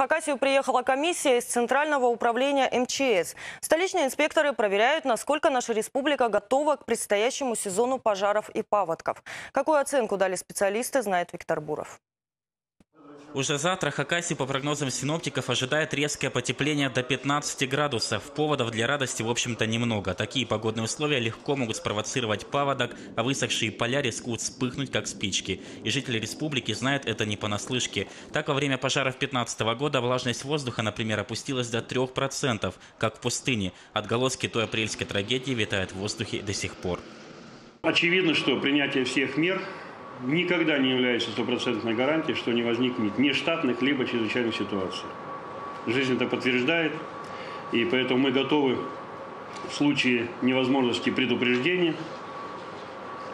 Хакасию приехала комиссия из Центрального управления МЧС. Столичные инспекторы проверяют, насколько наша республика готова к предстоящему сезону пожаров и паводков. Какую оценку дали специалисты, знает Виктор Буров. Уже завтра Хакасия, по прогнозам синоптиков, ожидает резкое потепление до 15 градусов. Поводов для радости, в общем-то, немного. Такие погодные условия легко могут спровоцировать паводок, а высохшие поля рискуют вспыхнуть, как спички. И жители республики знают это не понаслышке. Так, во время пожаров 15 года влажность воздуха, например, опустилась до 3%, как в пустыне. Отголоски той апрельской трагедии витают в воздухе до сих пор. Очевидно, что принятие всех мер никогда не является стопроцентной гарантией, что не возникнет нештатных либо чрезвычайных ситуаций. Жизнь это подтверждает, и поэтому мы готовы в случае невозможности предупреждения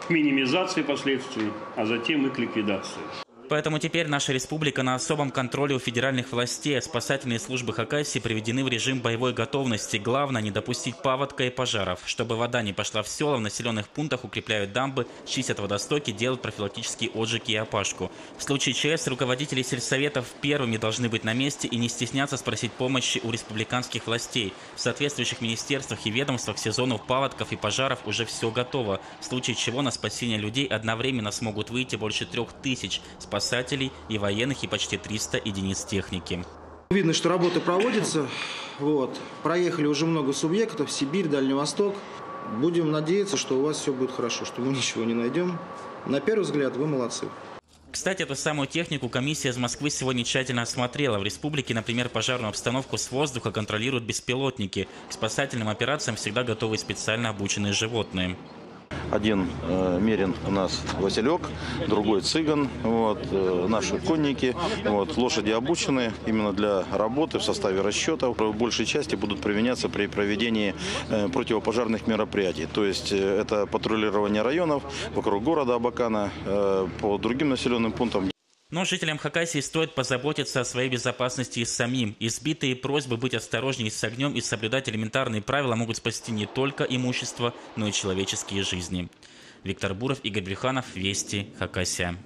к минимизации последствий, а затем и к ликвидации. Поэтому теперь наша республика на особом контроле у федеральных властей. Спасательные службы Хакасии приведены в режим боевой готовности. Главное не допустить паводка и пожаров. Чтобы вода не пошла в села, в населенных пунктах укрепляют дамбы, чистят водостоки, делают профилактические отжиги и опашку. В случае ЧС руководители сельсоветов первыми должны быть на месте и не стесняться спросить помощи у республиканских властей. В соответствующих министерствах и ведомствах сезону паводков и пожаров уже все готово, в случае чего на спасение людей одновременно смогут выйти больше трех тысяч спасателей спасателей и военных и почти 300 единиц техники. Видно, что работа проводится. Вот. Проехали уже много субъектов, Сибирь, Дальний Восток. Будем надеяться, что у вас все будет хорошо, что мы ничего не найдем. На первый взгляд вы молодцы. Кстати, эту самую технику комиссия из Москвы сегодня тщательно осмотрела. В республике, например, пожарную обстановку с воздуха контролируют беспилотники. К спасательным операциям всегда готовы специально обученные животные. Один э, мерин у нас Василек, другой цыган, вот, э, наши конники. Вот, лошади обучены именно для работы в составе расчетов. В большей части будут применяться при проведении э, противопожарных мероприятий. То есть э, это патрулирование районов вокруг города Абакана, э, по другим населенным пунктам. Но жителям Хакасии стоит позаботиться о своей безопасности и самим. Избитые просьбы быть осторожнее с огнем и соблюдать элементарные правила могут спасти не только имущество, но и человеческие жизни. Виктор Буров, Игорь Брюханов, Вести, Хакасия.